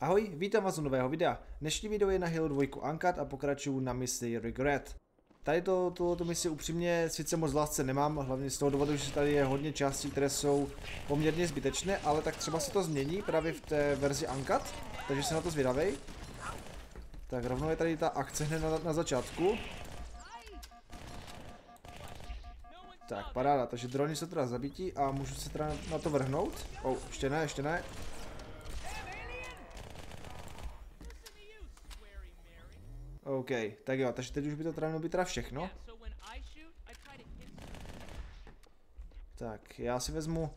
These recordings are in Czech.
Ahoj, vítám vás u nového videa. Dnešní video je na Halo 2 Uncut a pokračuju na misi Regret. Tady to, tuto misi upřímně sice moc lásce nemám, hlavně z toho důvodu, že tady je hodně částí, které jsou poměrně zbytečné, ale tak třeba se to změní právě v té verzi Uncut, takže se na to zvědavej. Tak rovnou je tady ta akce hned na, na začátku. Tak, paráda, takže drony jsou teda zabití a můžu se teda na to vrhnout. Oh, ještě ne, ještě ne. OK, tak jo, takže teď už by to teda mělo být teda všechno. Tak, já si vezmu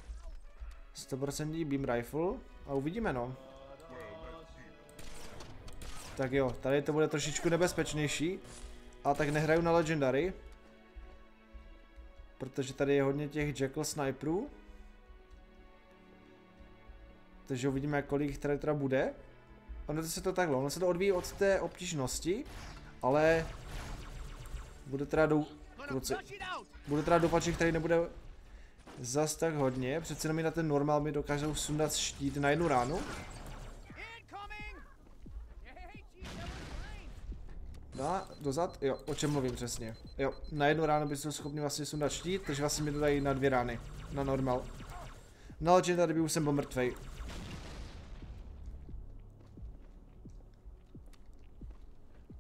100% beam rifle a uvidíme no. Tak jo, tady to bude trošičku nebezpečnější. A tak nehraju na Legendary. Protože tady je hodně těch Jackal sniperů. Takže uvidíme, kolik tady teda bude. Ono se to takhle, ono se to odvíjí od té obtížnosti, ale bude teda dou... Kluci. Bude teda doufat, že tady nebude zas tak hodně, přece jenom na ten normál mi dokážou sundat štít na jednu ránu. Dá, dozad? Jo, o čem mluvím přesně. Jo, na jednu ránu by jsou schopni vlastně sundat štít, takže vlastně mi to dají na dvě rány. Na normal. Na legendary by už jsem byl mrtvej.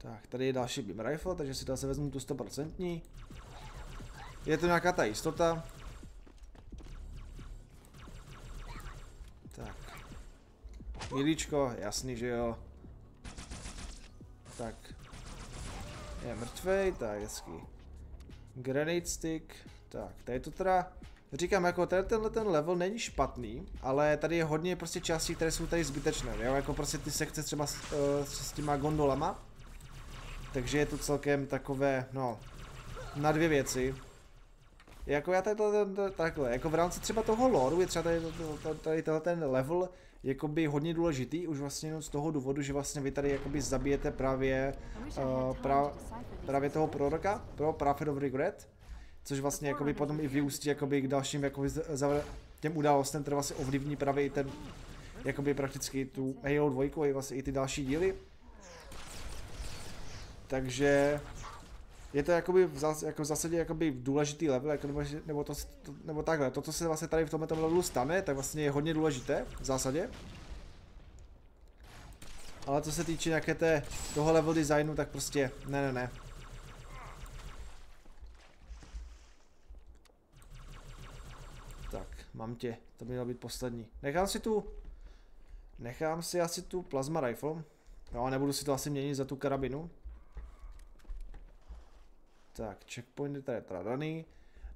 Tak, tady je další beam rifle, takže si se vezmu tu 100%. Je to nějaká ta jistota. Tak. Milíčko, jasný, že jo. Tak. Je mrtvej, tak hezký. Grenade stick. Tak, tady to teda... Říkám, jako tady tenhle ten level není špatný, ale tady je hodně prostě částí, které jsou tady zbytečné, jo, jako prostě ty sekce třeba s, uh, s těma gondolama, takže je to celkem takové, no, na dvě věci. Jako já tady to, takhle, jako v rámci třeba toho lore je třeba tady, tady, tady tady ten level jakoby hodně důležitý, už vlastně jenom z toho důvodu, že vlastně vy tady jakoby zabijete právě, uh, pra, právě toho proroka, pro Prophet of Regret, což vlastně jakoby potom i vyústí jakoby k dalším jakoby těm událostem, které vlastně ovlivní právě i ten, jakoby prakticky tu Halo 2 a vlastně i ty další díly. Takže je to jakoby v, zas, jako v zásadě jakoby důležitý level, jako nebo, nebo, to, to, nebo takhle, to, co se vlastně tady v tomto levelu stane, tak vlastně je hodně důležité v zásadě. Ale co se týče nějaké té, toho level designu, tak prostě ne, ne, ne. Tak, mám tě, to mělo být poslední. Nechám si tu, nechám si asi tu plasma rifle. No, nebudu si to asi měnit za tu karabinu. Tak, checkpoint je tady teda daný.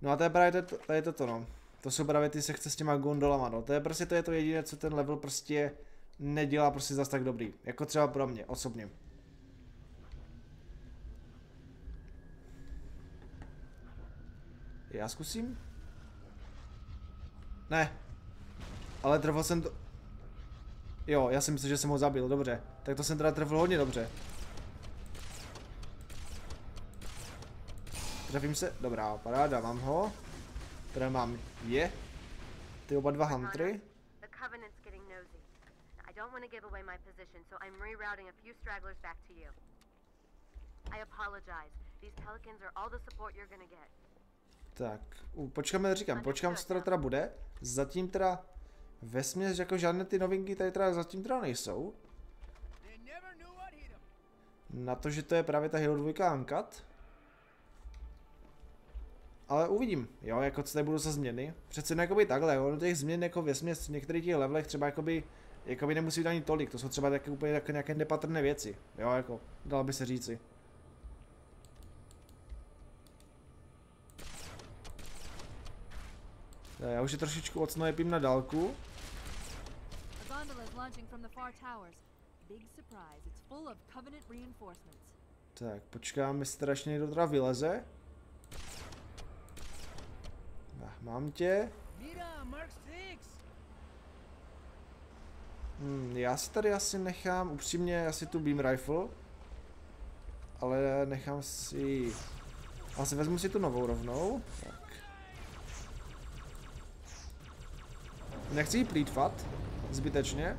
No a to je právě to, tady toto no. To jsou právě ty sekce s těma gondolama, no. To je prostě to je to jediné, co ten level prostě nedělá prostě zas tak dobrý. Jako třeba pro mě, osobně. Já zkusím? Ne. Ale trefil jsem to... Jo, já si myslím, že jsem ho zabil, dobře. Tak to jsem teda trefil hodně dobře. Trefím se, dobrá, paráda, mám ho. Teda mám je. Ty oba dva huntry. I don't want to give away my position, so I'm rerouting a few stragglers back to you. I apologize. These pelicans are all the support you're gonna get. Tak, počkáme, říkám, počkám, co teda, teda bude. Zatím teda vesměs jako žádné ty novinky tady teda zatím teda nejsou. Na to, že to je právě ta Halo 2 Uncut. Ale uvidím, jo, jako co tady budou za změny. Přece jen jakoby takhle, ono těch změn jako vesměs v některých těch levelech třeba jakoby, jakoby nemusí být ani tolik, to jsou třeba taky úplně jako nějaké nepatrné věci, jo, jako, dalo by se říci. Já už je trošičku odsnajpím na dálku. Tak, počkáme, ještě někdo teda vyleze. Mám tě. Hmm, já si tady asi nechám, upřímně, asi tu beam rifle. Ale nechám si... Asi vezmu si tu novou rovnou. Tak. Nechci ji plítvat. Zbytečně.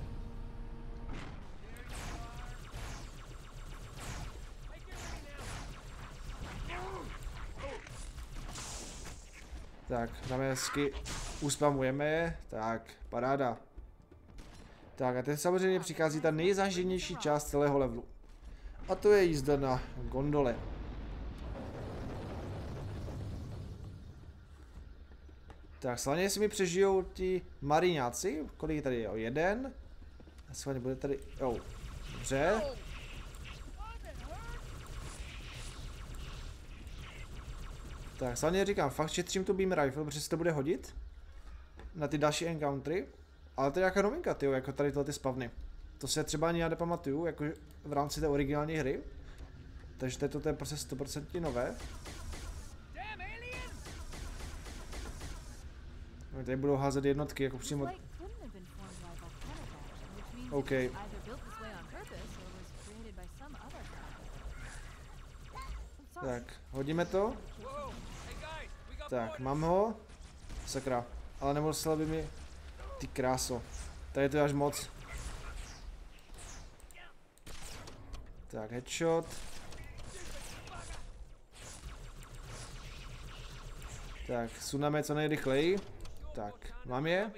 Tak, dáme hezky, uspamujeme je, tak, paráda. Tak a teď samozřejmě přichází ta nejzažitějnější část celého levelu. A to je jízda na gondole. Tak, slavně jestli mi přežijou ti mariňáci, kolik tady je, o jeden. Slavně bude tady, jo, dobře. Tak, slavně říkám, fakt šetřím tu beam rifle, protože se to bude hodit. Na ty další encountery. Ale to je nějaká novinka, tyjo, jako tady tyhle ty spavny. To se třeba ani já nepamatuju, jako v rámci té originální hry. Takže to je, to je prostě 100% nové. No, tady budou házet jednotky, jako přímo... OK. Tak, hodíme to. Tak, mám ho. Sakra. Ale nemusel by mi... Ty kráso. Tady to je až moc. Tak, headshot. Tak, suneme co nejrychleji. Tak, mám je.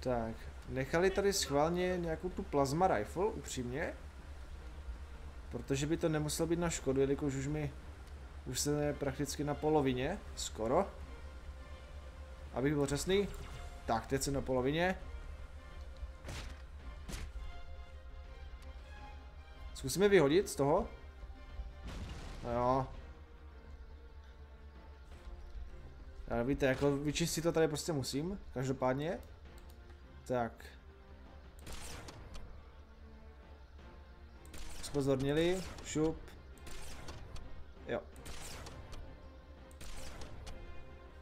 Tak, nechali tady schválně nějakou tu plasma rifle, upřímně. Protože by to nemuselo být na škodu, jelikož už mi už se prakticky na polovině, skoro. Abych byl přesný. Tak, teď jsem na polovině. Zkusíme vyhodit z toho. No jo. Já víte, jako vyčistit to tady prostě musím, každopádně. Tak. Spozornili, šup. Jo.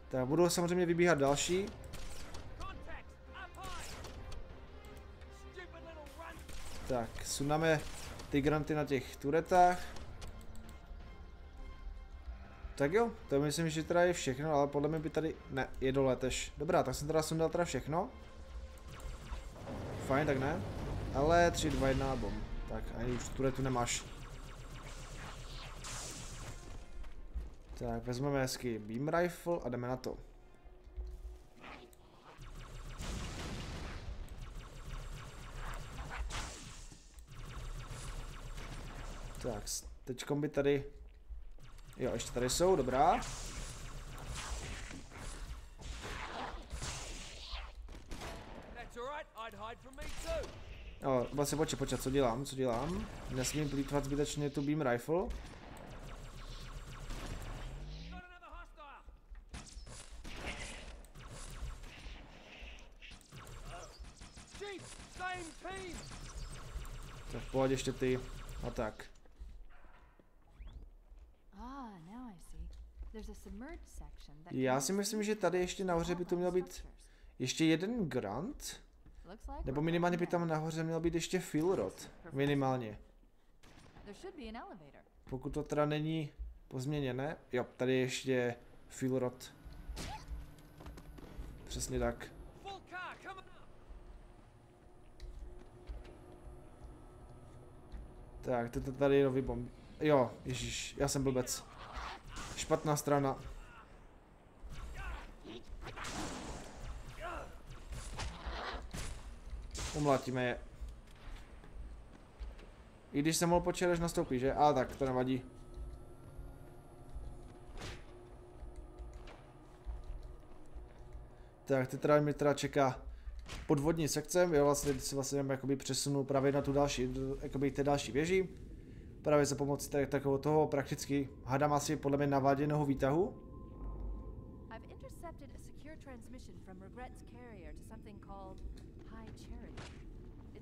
Tak budou samozřejmě vybíhat další. Tak, sundáme ty granty na těch turetách. Tak jo, to myslím, že teda je všechno, ale podle mě by tady... Ne, je dole tež. Dobrá, tak jsem teda sundal teda všechno. Fajn, tak ne. Ale 3, 2, 1 bom. Tak, ani už turetu nemáš. Tak, vezmeme hezky beam rifle a jdeme na to. Tak, teďkom by tady... Jo, ještě tady jsou, dobrá. Jo, vlastně počkej, počkej, co dělám, co dělám? Nesmím plítvat zbytečně tu beam rifle. Tak pojď ještě ty. A tak. Já si myslím, že tady ještě nahoře by to měl být ještě jeden grant. Nebo minimálně by tam nahoře měl být ještě rod. Minimálně. Pokud to teda není pozměněné. Jo, tady je ještě rod. Přesně tak. Tak, to tady je nový bomb. Jo, ježíš, já jsem blbec. Špatná strana. Umlátíme je. I když jsem mohl počítat, až nastoupí, že? A tak, to nevadí. Tak, teď teda mi teda čeká podvodní sekce, já vlastně si vlastně jakoby přesunu právě na tu další, jakoby té další věži. Právě za pomoci takového toho prakticky, hádám asi podle mě naváděného výtahu.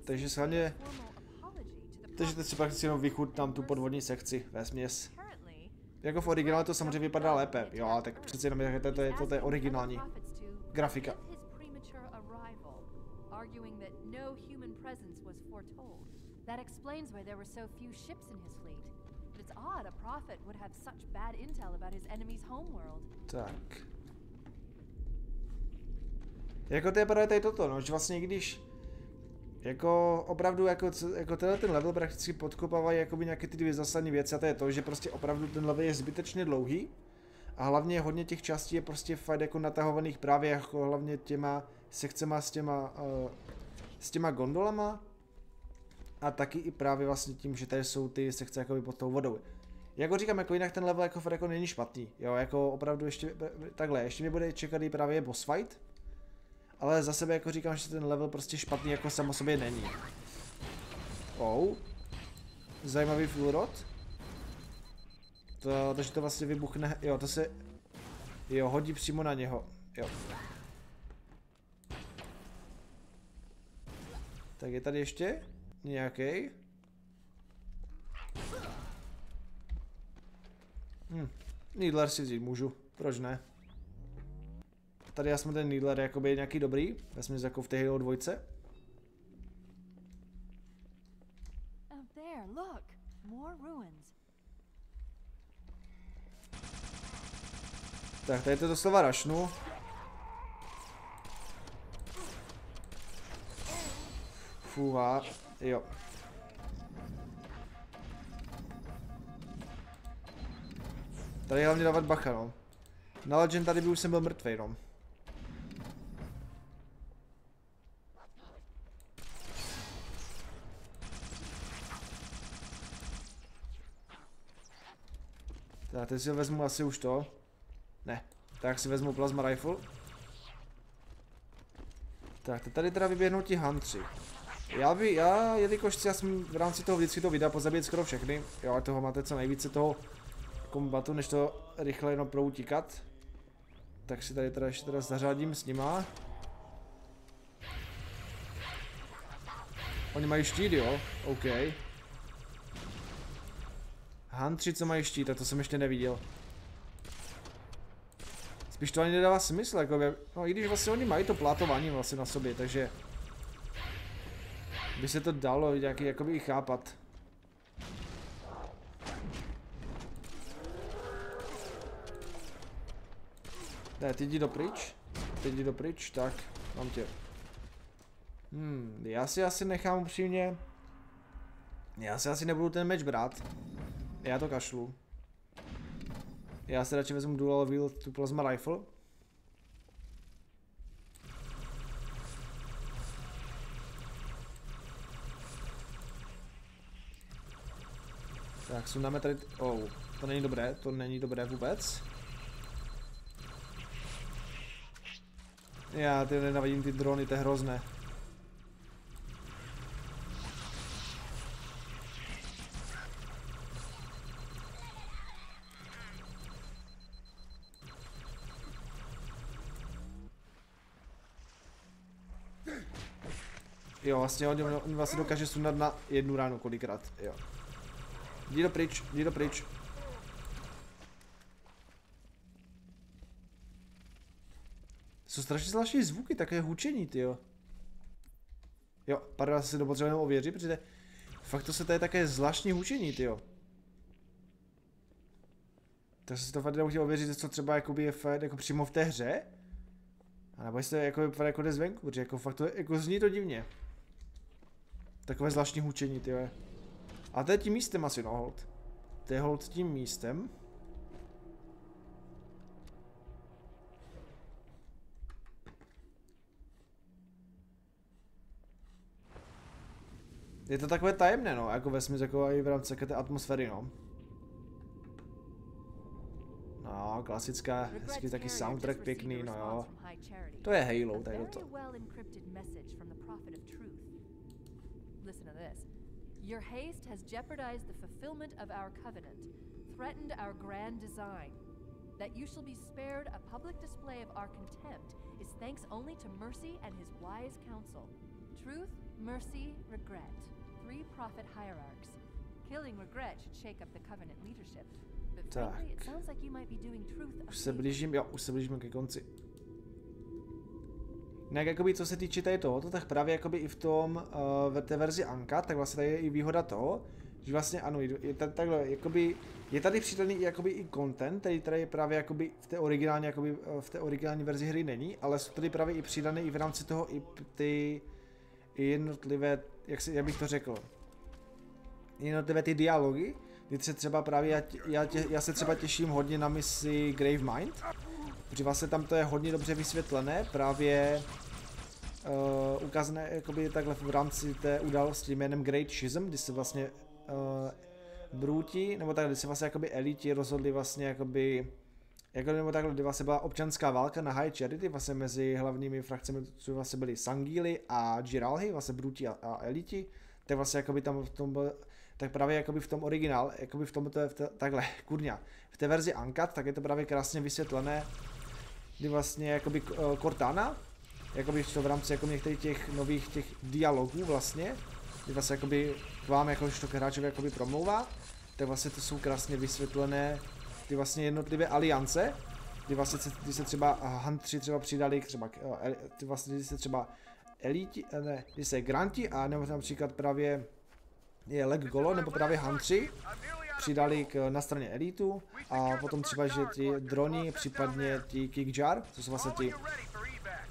Takže schválně... Takže teď si prakticky jenom vychutnám tu podvodní sekci ve směs. Jako v originále to samozřejmě vypadá lépe, jo, tak přece jenom je, to, to, je, to, to je originální grafika. That explains why there were so few ships in his fleet. But it's odd a prophet would have such bad intel about his enemy's homeworld. Tak. Jako to je právě tady toto, no, že vlastně když Jako opravdu jako, jako tenhle ten level prakticky podkopávají jakoby nějaké ty dvě zásadní věci a to je to, že prostě opravdu ten level je zbytečně dlouhý a hlavně hodně těch částí je prostě fakt jako natahovaných právě jako hlavně těma sekcema s těma, uh, s těma gondolama a taky i právě vlastně tím, že tady jsou ty sekce jakoby pod tou vodou. Jako říkám, jako jinak ten level jako jako není špatný, jo, jako opravdu ještě, takhle, ještě mi bude čekat i právě boss fight, ale za sebe jako říkám, že ten level prostě špatný jako samo sobě není. Oh. Zajímavý full rod. To, takže to vlastně vybuchne, jo, to se, jo, hodí přímo na něho, jo. Tak je tady ještě nějaký. Hm, Needler si vzít můžu, proč ne? Tady já jsme ten Needler jakoby nějaký dobrý, vesmě jako v té Halo dvojce. Tak, tady to doslova rašnu. Fuha, jo. Tady hlavně dávat bacha, no. Na Legend tady by už jsem byl mrtvej, no. Tak teď si vezmu asi už to. Ne. Tak si vezmu plasma rifle. Tak, teď tady teda vyběhnou ti hantři. Já by, já, jelikož já jsem v rámci toho vždycky to videa pozabít skoro všechny, jo, toho máte co nejvíce toho kombatu, než to rychle jenom proutíkat. Tak si tady teda ještě teda zařádím s nima. Oni mají štít, jo? OK. Hantři, co mají štít, tak to jsem ještě neviděl. Spíš to ani nedává smysl, jako by, no i když vlastně oni mají to plátování vlastně na sobě, takže by se to dalo nějaký jakoby i chápat. Ne, ty jdi dopryč. Ty jdi dopryč, tak, mám tě. Hmm, já si asi nechám upřímně. Já si asi nebudu ten meč brát. Já to kašlu. Já si radši vezmu dual wield tu plasma rifle. Tak sundáme tady, oh, to není dobré, to není dobré vůbec. Já ty nenavidím ty drony, to je hrozné. Jo, vlastně on, on vlastně dokáže sundat na jednu ránu kolikrát, jo. Jdi pryč, jdi pryč. Jsou strašně zvláštní zvuky, také hučení, jo. Jo, pardon, já si to potřebujeme ověřit, protože fakt to se tady také zvláštní hučení, jo. Tak si to fakt jenom chtěl ověřit, co třeba jakoby je fakt jako přímo v té hře. A nebo jestli to jako vypadá jako jde zvenku, protože jako fakt to jako zní to divně. Takové zvláštní hučení, ty A to je tím místem asi, no, hold. To je hold tím místem. Je to takové tajemné, no, jako ve smyslu, jako i v rámci té atmosféry, no. No, klasická, hezký taky soundtrack pěkný, no jo. To je Halo, tady to. Listen to this. Your haste has jeopardized the fulfillment of our covenant, threatened our grand design. That you shall be spared a public display of our contempt is thanks only to Mercy and his wise counsel. Truth, mercy, regret. Three prophet hierarchs. Killing regret should shake up the covenant leadership. But frankly, it sounds like you might be doing truth Už se blížím, jo, už se blížíme ke konci. Jinak jakoby co se týče tady tohoto, tak právě jakoby i v tom, uh, v té verzi Anka, tak vlastně tady je i výhoda toho, že vlastně ano, je tady, takhle, jakoby, je tady přidaný i, jakoby i content, který tady je právě jakoby v té originální, jakoby v té originální verzi hry není, ale jsou tady právě i přidané i v rámci toho i ty i jednotlivé, jak, si, jak bych to řekl, jednotlivé ty dialogy, kdy se třeba právě, já, já, tě, já se třeba těším hodně na misi Grave Mind, protože vlastně tam to je hodně dobře vysvětlené, právě uh, ukázané jakoby takhle v rámci té události jménem Great Schism, kdy se vlastně uh, Brůti, nebo tak, kdy se vlastně jakoby eliti rozhodli vlastně jakoby jako nebo takhle, kdy vlastně byla občanská válka na High Charity, vlastně mezi hlavními frakcemi, co vlastně byly Sangíly a Giralhy, vlastně Bruti a, a Eliti, tak vlastně jakoby tam v tom byl, tak právě jakoby v tom originál, jakoby v tom, to, v té, takhle, kurňa, v té verzi Uncut, tak je to právě krásně vysvětlené, kdy vlastně jakoby uh, Cortana, jakoby to v rámci jako některých těch nových těch dialogů vlastně, kdy vlastně jakoby k vám jako k hráčovi jakoby promlouvá, tak vlastně to jsou krásně vysvětlené ty vlastně jednotlivé aliance, kdy vlastně se, kdy se třeba Huntři třeba přidali třeba, eh, ty vlastně kdy se třeba Eliti, eh, ne, kdy se Granti a nebo například právě je Leg Golo nebo právě Huntři přidali k, na straně elitu a potom třeba, že ty droni, případně ti Kickjar, to jsou vlastně ty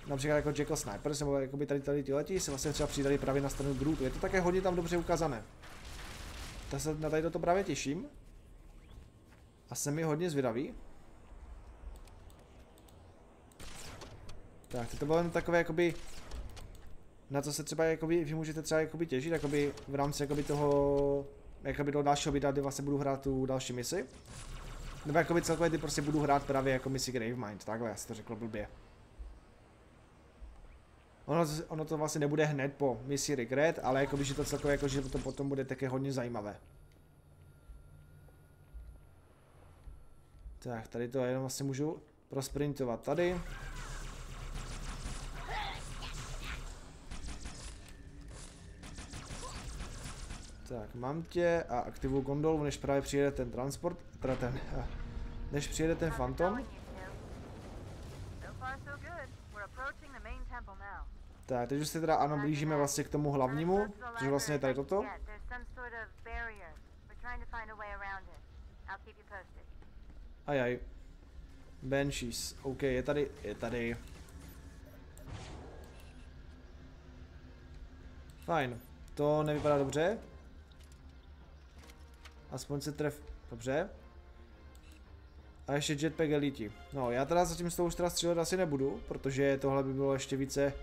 například jako Jackal Snipers nebo jakoby tady, tady ty leti se vlastně třeba přidali právě na stranu Grootu. Je to také hodně tam dobře ukázané. Tak se na tady to právě těším. A jsem mi hodně zvědavý. Tak, to bylo jen takové jakoby na co se třeba jakoby, vy můžete třeba jakoby těžit, jakoby v rámci jakoby toho, jakoby toho dalšího videa, kdy vlastně budu hrát tu další misi. Nebo jakoby celkově ty prostě budu hrát právě jako misi Gravemind, takhle já si to řekl blbě. Ono, ono to vlastně nebude hned po misi Regret, ale jakoby, že to celkově jako, že to potom bude také hodně zajímavé. Tak, tady to jenom vlastně můžu prosprintovat tady. Tak, mám tě a aktivuju gondolu, než právě přijede ten transport, teda ten, než přijede ten fantom. Tak, teď už se teda ano blížíme vlastně k tomu hlavnímu, což vlastně je tady toto. Ajaj. Banshees. OK, je tady, je tady. Fajn. To nevypadá dobře. Aspoň se tref. Dobře. A ještě jetpack eliti. No, já teda zatím s tou už teda střílet asi nebudu, protože tohle by bylo ještě více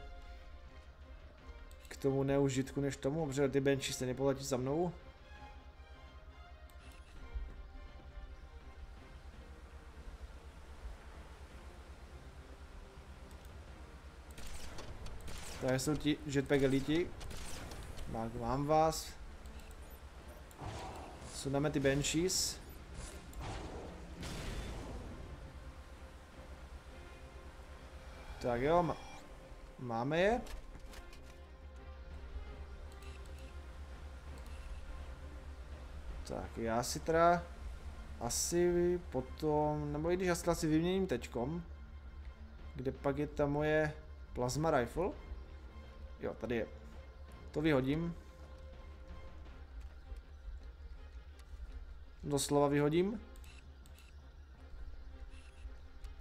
k tomu neužitku než tomu, protože ty benchy se nepoletí za mnou. Tady jsou ti jetpack eliti. Mám vás. Sundáme ty benchies. Tak jo, máme je. Tak já si teda asi potom, nebo i když já si vyměním tečkom, kde pak je ta moje plasma rifle. Jo, tady je. To vyhodím. Doslova vyhodím.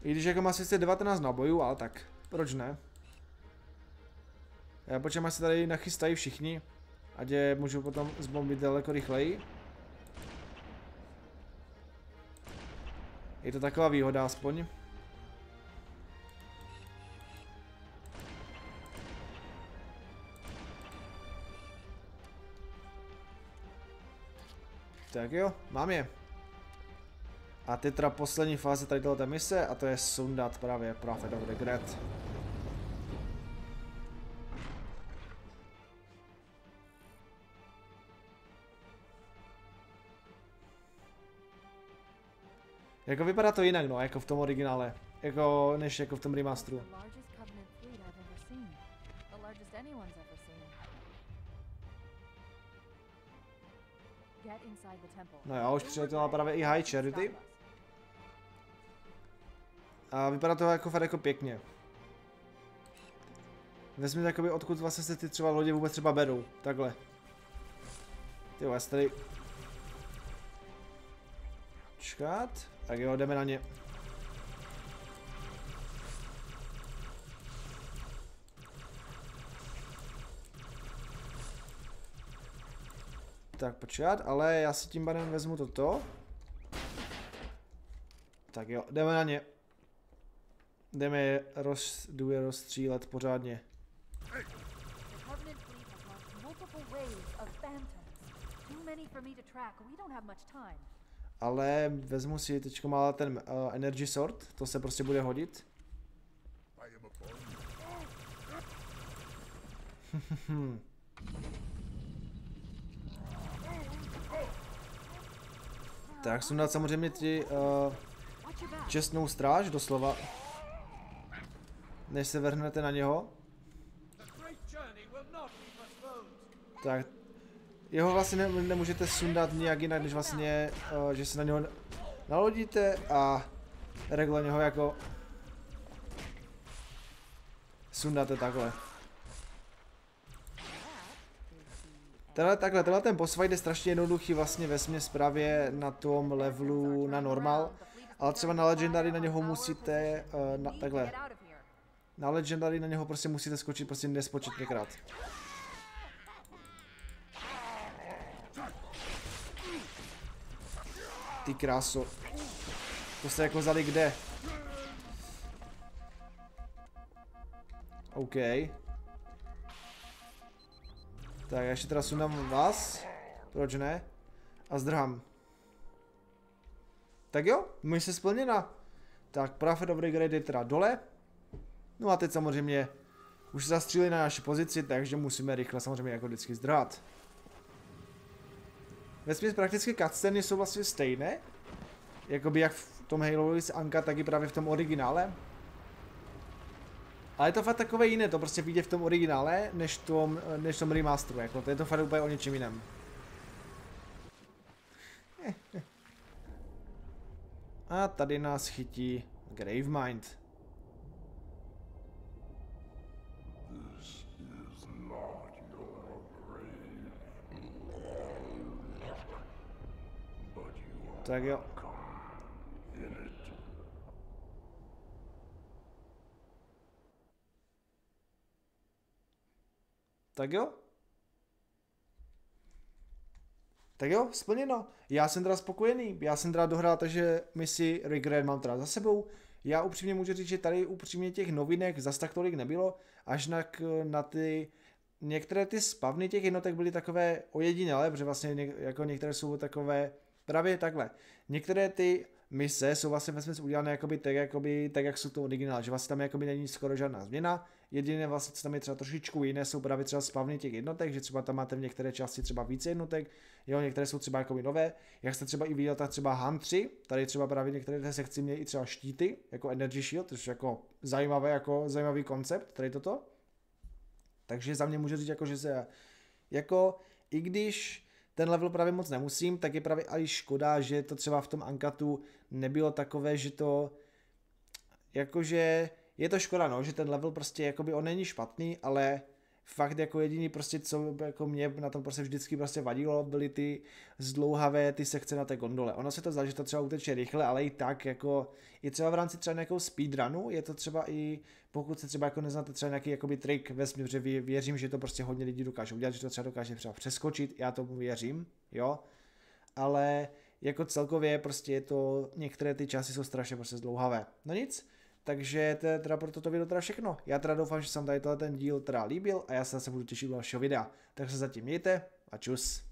I když jako má sice 19 nabojů, ale tak, proč ne? Já počkám, až se tady nachystají všichni, ať je můžu potom zbombit daleko rychleji. Je to taková výhoda aspoň. Tak jo, mám je. A teď teda poslední fáze tady tohoto mise a to je sundat právě Prophet of Regret. Jako vypadá to jinak, no, jako v tom originále. Jako, než jako v tom remasteru. No jo, už přiletěla právě i High Charity. A vypadá to jako fakt jako pěkně. Vezmi jakoby odkud vlastně se ty třeba lodě vůbec třeba berou, takhle. Ty já tady... Čkat. Tak jo, jdeme na ně. Tak počkat, ale já si tím pádem vezmu toto. Tak jo, jdeme na ně. Jdeme je roz, jdu je rozstřílet pořádně. Ale vezmu si teď má ten uh, energy sword, to se prostě bude hodit. tak sundat samozřejmě ty uh, back. čestnou stráž doslova. Než se vrhnete na něho. Tak. Jeho vlastně ne, nemůžete sundat nijak jinak, než vlastně, uh, že se na něho nalodíte a regulárně ho jako sundáte takhle. Tenhle, takhle, tenhle ten boss fight je strašně jednoduchý vlastně ve směs právě na tom levelu na normal, ale třeba na legendary na něho musíte, uh, na, takhle, na legendary na něho prostě musíte skočit prostě nespočetněkrát. Ty kráso. To se jako vzali kde? OK. Tak já ještě teda sundám vás. Proč ne? A zdrhám. Tak jo, mise splněna. Tak Prophet of Regret je teda dole. No a teď samozřejmě už se zastřílili na naši pozici, takže musíme rychle samozřejmě jako vždycky zdrhat. Vesměs prakticky cutscény jsou vlastně stejné, jakoby jak v tom Halo z Anka, tak i právě v tom originále. Ale je to fakt takové jiné, to prostě vidět v tom originále, než v tom, než v tom remasteru, jako to je to fakt úplně o něčem jiném. A tady nás chytí Gravemind. Tak jo. Tak jo. Tak jo, splněno. Já jsem teda spokojený. Já jsem teda dohrál, takže misi Regret mám teda za sebou. Já upřímně můžu říct, že tady upřímně těch novinek zas tak tolik nebylo, až na, na ty některé ty spavny těch jednotek byly takové ojedinělé, protože vlastně něk, jako některé jsou takové právě takhle. Některé ty mise jsou vlastně ve smyslu udělané jakoby tak, jakoby, tak, jak jsou to originál, že vlastně tam jakoby není skoro žádná změna. Jediné vlastně, co tam je třeba trošičku jiné, jsou právě třeba spavny těch jednotek, že třeba tam máte v některé části třeba více jednotek, jo, některé jsou třeba jakoby nové. Jak jste třeba i viděl, tak třeba Han 3, tady třeba právě některé té sekci měly i třeba štíty, jako Energy Shield, což jako zajímavé, jako zajímavý koncept, tady toto. Takže za mě můžu říct, jako, že se jako, i když ten level právě moc nemusím, tak je právě i škoda, že to třeba v tom Ankatu nebylo takové, že to jakože je to škoda, no, že ten level prostě jakoby on není špatný, ale fakt jako jediný prostě, co jako mě na tom prostě vždycky prostě vadilo, byly ty zdlouhavé ty sekce na té gondole. Ono se to zdá, že to třeba uteče rychle, ale i tak jako i třeba v rámci třeba nějakou speedrunu, je to třeba i pokud se třeba jako neznáte třeba nějaký jakoby trik ve směru, že vě- věřím, že to prostě hodně lidí dokáže udělat, že to třeba dokáže třeba přeskočit, já tomu věřím, jo, ale jako celkově prostě je to, některé ty časy jsou strašně prostě zdlouhavé. No nic, takže to je teda pro toto video teda všechno. Já teda doufám, že se vám tady ten díl teda líbil a já se zase budu těšit u dalšího videa. Tak se zatím mějte a čus.